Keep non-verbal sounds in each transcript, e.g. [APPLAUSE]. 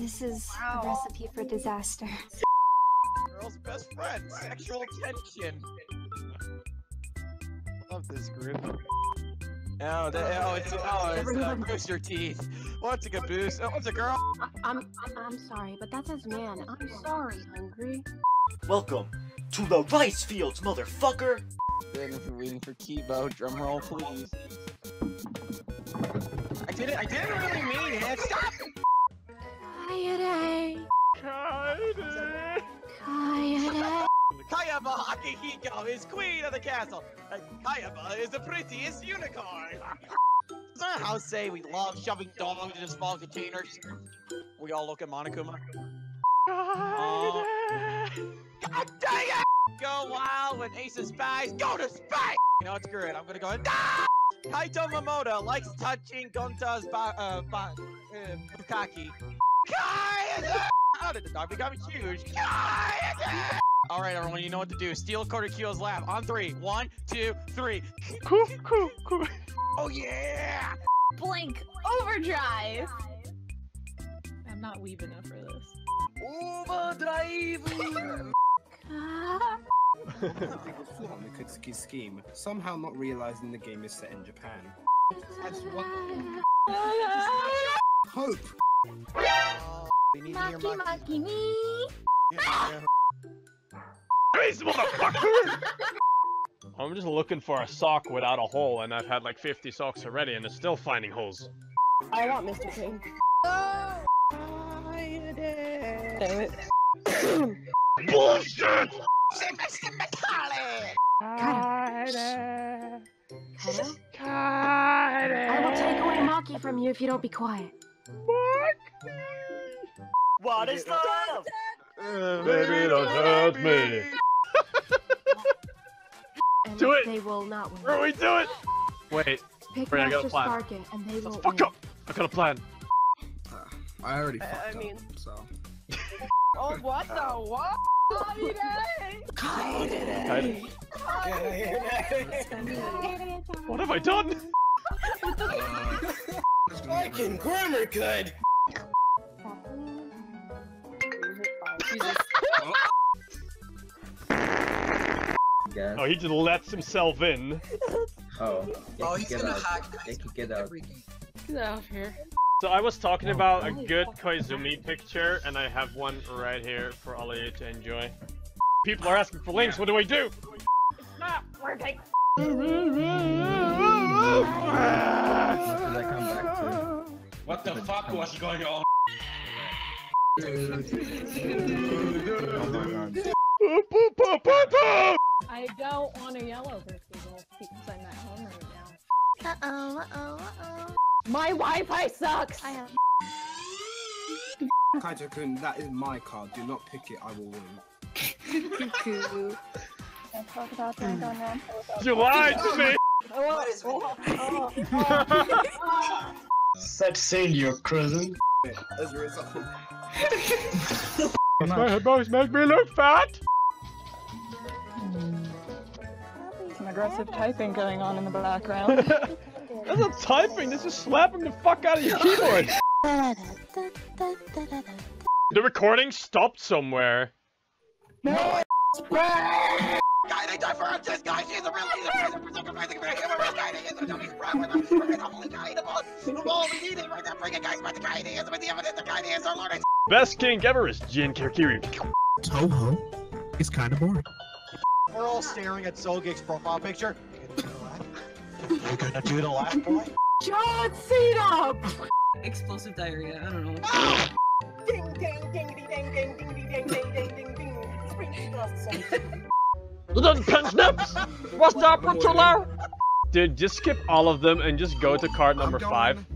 This is Wow. a recipe for disaster. Girl's best friend. Sexual tension. Love this group. Oh, the, oh, it's oh, it's uh, booster teeth. What's a good boost? Oh, what's a girl? I, I'm I'm sorry, but that says man. I'm sorry, hungry. Welcome to the rice fields, motherfucker! Been waiting for Kibo. Drum roll, please. I did it. I didn't really mean it. Stop. Kaede, Kaede. kaede. Kayaba Akihiko is queen of the castle. And Kayaba is the prettiest unicorn. Does our house say we love shoving dogs into small containers? We all look at Monokuma. Uh, God dang it! Go wild when Ace of Spies go to space! You know, it's good. I'm gonna go. Ah! Kaito Momota likes touching Gonta's ba- uh, ba- uh, Bukaki. Kaede! How did the dog become huge? Kaede! All right, everyone, you know what to do. Steal Quarter Kyo's lab on three. One, two, three. Cool, cool, cool. Oh yeah! Blink overdrive. I'm not weeb enough for this. Overdrive! Ah. on the Kutsuki scheme, somehow not realizing the game is [LAUGHS] set in Japan. That's one hope. Oh, we need Maki Maki. maki me. Yeah. Face motherfucker! I'm just looking for a sock without a hole, and I've had like 50 socks already, and it's still finding holes. I want Mr. King. Damn it. Bullshit! Mr. McCarley! Kato, I will take away Maki from you if you don't be quiet. What is love? Baby, don't hurt me. And Do it. They will not win. Where we do it? Wait, Pick Wait, I got a plan. Sparkin, and they let's won't fuck win. up. I got a plan. Uh, I already I- fucked I mean- up, so. [LAUGHS] Oh, what the [LAUGHS] what? Kaede. What have I done? [LAUGHS] Fucking grammar good! Oh, he just lets himself in. Oh, oh they Oh, he's get gonna out. hack They Nice can get out. Get out of here. So I was talking about a good Koizumi picture, and I have one right here for all of you to enjoy. People are asking for links, what do I do? It's Not working. Should I come back to? What the fuck was going on? Oh my god. I don't want to yell over people because I'm at home right now. Uh oh, uh oh, uh oh. My Wi-Fi sucks. I have. Kaito-kun, that is my card. Do not pick it, I will win. Cuckoo. talk about that on that. You lied to me! What is Set sail, you cousin. As a result. My boys make me look fat! Aggressive typing going on in the background. [LAUGHS] That's not typing, this is slapping the fuck out of your keyboard! [LAUGHS] The recording stopped somewhere. Guy, they die for us! This guy, she's a real leader! She's a sacrificing for him! A real guy, he is a dummy! Wrong with him! We're the holy guy, the boss! Of all we need is right there! Bring it, guys! But the guy, he is with the evidence! The guy, he is our lord! Best king ever is Jin Kirigiri. Toho is kind of boring. We're all staring at Solgig's profile picture. You're gonna do the last boy? John Cena! Explosive diarrhea, I don't know. Ding ding ding ding ding ding ding ding ding ding ding ding. You done pen snips? What's that, controller? Dude, just skip all of them and just go to card number I'm five.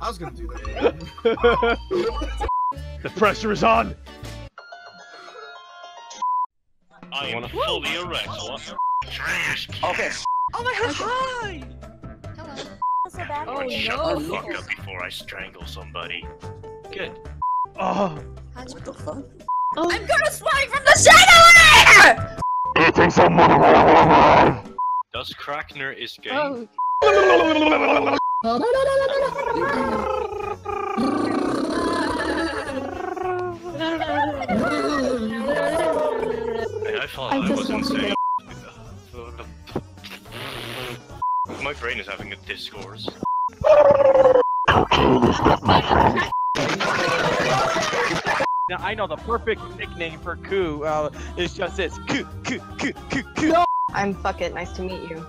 I was gonna do that. the pressure is on! I am wanna- fully erect. What? Trash. Okay. Oh my god, hi! Oh no. Shut the fuck up before I strangle somebody. Good. Oh, What the fuck? I'm gonna swing from the chandelier! eating someone alive! Does Crackner is gay? Oh, [LAUGHS] [LAUGHS] thought I I, just was want to insane. [LAUGHS] My brain is having a discourse. Now I know the perfect nickname for Koo. Uh, it's just this. Koo, Koo, Koo, Koo, Koo. I'm fuck it. Nice to meet you.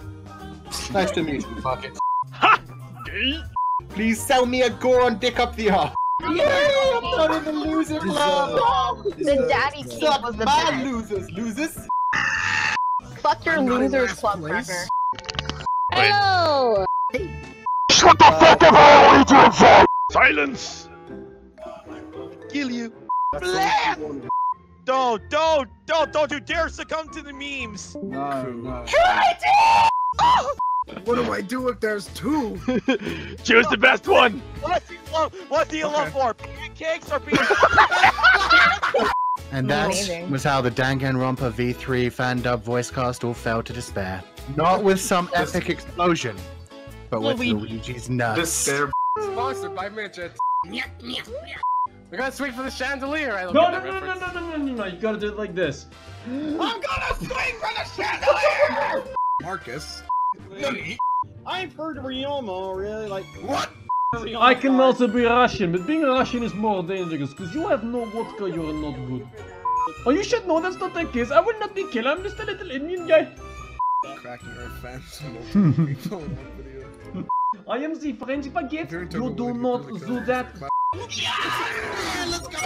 Nice to meet you, fuck it. Ha! Please sell me a Goron dick up the arse. Yeah, I'm done in the loser club. The daddy team Suck was the my best. losers, losers. Fuck your I'm not in losers last club, place. Cracker. Hello! Shut the fuck up, all you do inside! Silence! Kill you. Don't, don't, don't, don't you dare succumb to the memes. No, no. Oh! What do I do if there's two? [LAUGHS] Choose the best one! What do you love? What do you love more? Pancakes or beer? [LAUGHS] [LAUGHS] And that Amazing. was how the Danganronpa V3 fan dub voice cast all fell to despair. Not with some epic explosion, but with Luigi. Luigi's nuts. Despair. Sponsored by midgets. We gotta swing for the chandelier. I No, no, no, no, no, no, no, no, no, you gotta do it like this. I'm gonna swing for the chandelier. Marcus. I've heard Ryoma really like. What? I can also be Russian, but being Russian is more dangerous, because you have no vodka, you're not good. Oh, you should know that's not the case. I will not be killed, I'm just a little Indian guy. Cracking our fans. Multiple people in one video. I am the French baguette. Very You do way not do go. that. Let's go!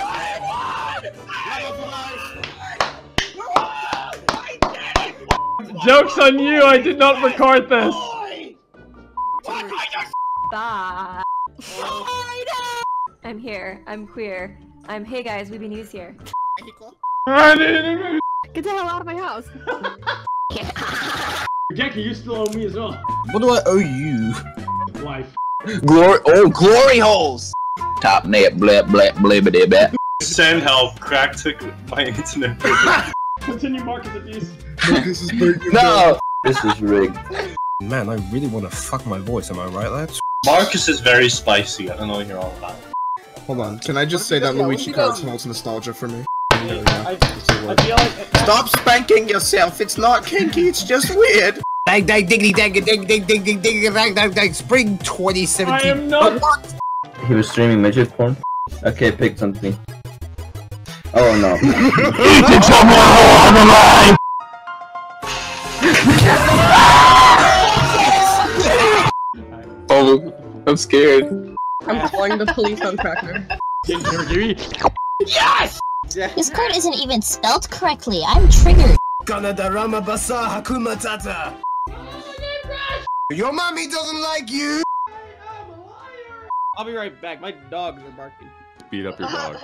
Joke's on you, I did not record this. Bye. I'm here. I'm queer. I'm hey guys, Weebynewz here. Get the hell out of my house. [LAUGHS] Jackie, you still owe me as well. What do I owe you? Life. Glory, oh, glory holes! Top net, blap, blap, blibbity, blap. Send help, crack took my internet. [LAUGHS] Continue Marcus [LAUGHS] abuse. this is big. No! This is rigged. [LAUGHS] Man, I really want to fuck my voice. Am I right, lads? Marcus is very spicy. I don't know what you're all about. Hold on. Can I just say that Luigi cards holds nostalgia for me? There. I, I like. Stop spanking yourself. It's not kinky. It's just weird. Dang, dang, diggity, dang, dang, dang, dang, dang, dang, dang, dang, dang, spring 2017. I am not. He was streaming midget porn? Okay, pick something. Oh no. [LAUGHS] Oh, I'm scared. I'm calling the police on Cracker. Yes! This card isn't even spelled correctly. I'm triggered. Kanadarama basa hakuma tata. Your mommy doesn't like you. I'll be right back. My dogs are barking. Beat up your dog.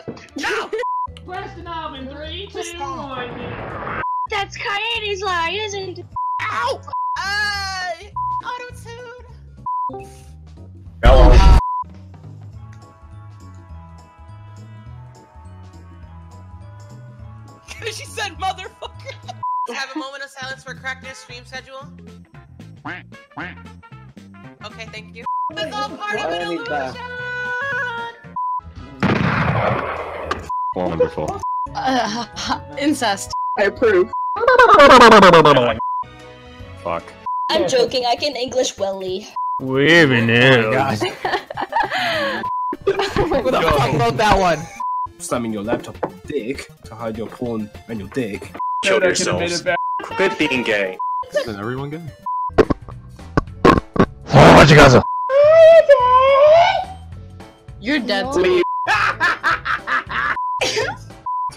Question off in three, two, one. That's Coyote's lie, isn't it? Ow! Uh, I auto tune. Hello. [LAUGHS] she said motherfucker. [LAUGHS] Have a moment of silence for Crackner's stream schedule. Okay, thank you. It's all part of an illusion. Wonderful. Uh, [LAUGHS] incest. I approve. Fuck. I'm joking. I can English welly. We're in Oh my it. [LAUGHS] Who the fuck wrote that one? Slamming your laptop dick to hide your porn and your dick. Kill That could've made yourselves. Quit being gay. Isn't everyone gay? what you guys You're dead. Please.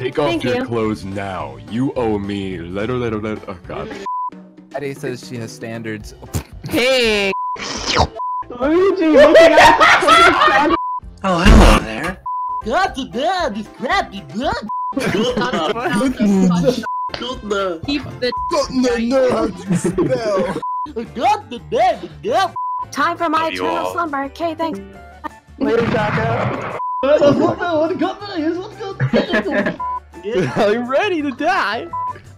Take off Thank your you. clothes now. You owe me. Let her. Letter, letter, letter. Oh god. Eddie says she has standards. Hey. Luigi, looking at [LAUGHS] Oh, hello there. God the bad, this crap is good. Keep the God the bad, God. Time for my eternal slumber. Okay, thanks. later, Jocko. I'm [LAUGHS] [LAUGHS] ready to die.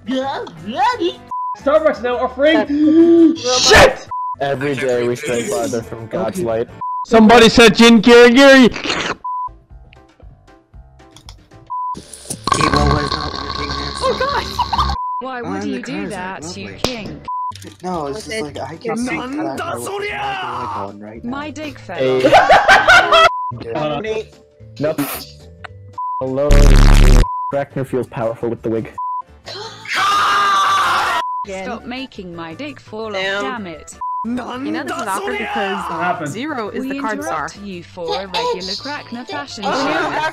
Yeah, ready. Starbucks now offering. [GASPS] Shit! Every day we stray farther from God's okay. light. Somebody said Jin Kirigiri! Oh God! Why would I'm you do that to your king? No, it's just like I can't see that. My dick fell. [LAUGHS] nope. Hello. Brackner feels powerful with the wig. Stop making my dick fall off, damn it. None You know this is awkward because happened? Zero is we the card star. interrupt you for a regular Crackner fashion show.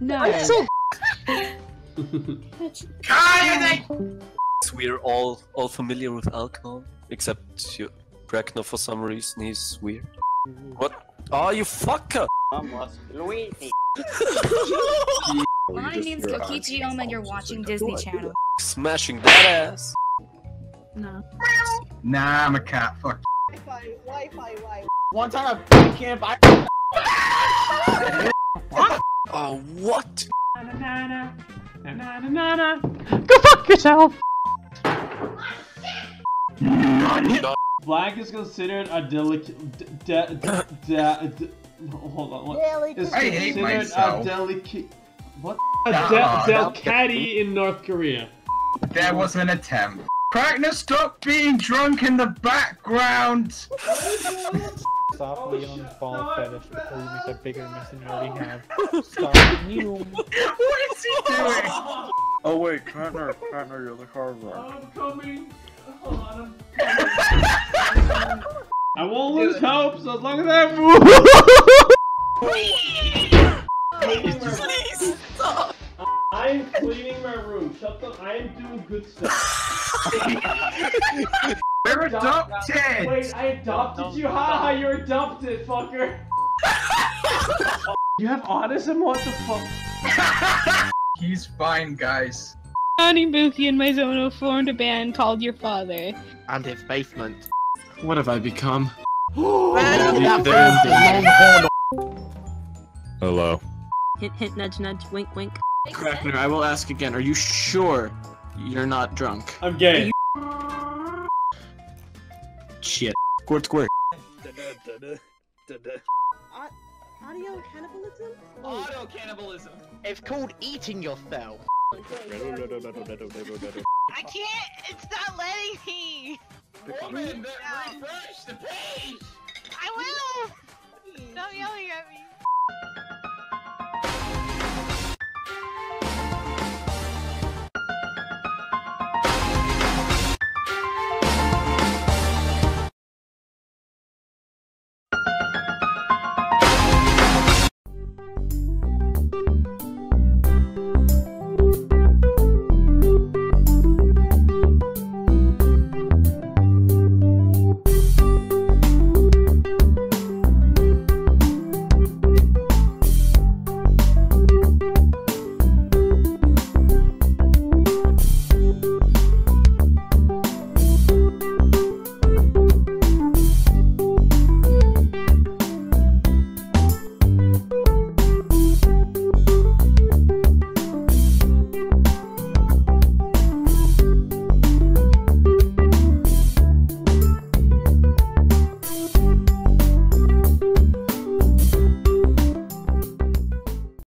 No. [LAUGHS] [LAUGHS] We're all all familiar with alcohol, except you, Brackner for some reason he's weird. What? Oh, you fucker! Luigi. [LAUGHS] My name's Kokichi and you're watching Disney Channel. Smashing that ass. No. Nah, I'm a cat. Fuck. Wi-Fi, Wi-Fi, Wi-Fi. One time I can't [LAUGHS] buy. Oh, what? Go fuck yourself! Black is considered a delicate. De- de- de- de- hold on. What? Delicate. I hate myself. a delicate. What? A de- that- Delcatty in North Korea. There was an attempt. Crackner, stop being drunk in the background! [LAUGHS] Stop oh, Leon's ball fetish before you make a bigger oh, mess than you already have. Stop [LAUGHS] you. what is he doing? [LAUGHS] Oh wait, Crackner, Crackner, you're the carver. I'm coming. Hold on. I'm I won't lose hope so as long as I move. [LAUGHS] Please stop. I'm cleaning my room. Shut the. I am doing good stuff. We're Adopt- adopted! Wait, I adopted you? Haha, you're adopted, fucker. [LAUGHS] you have autism? What the fuck? [LAUGHS] He's fine, guys. Johnny Buki and Maizono oh formed a band called Your Father. And his basement. What have I become? [GASPS] Hello. Hint, hint, nudge, nudge, wink, wink. Crackner, I will ask again. Are you sure you're not drunk? I'm gay. Shit. Squirt, squirt. Audio cannibalism? Auto cannibalism. It's called eating yourself. I can't. It's not letting me. Roman, refresh the page. I will. Stop yelling at me.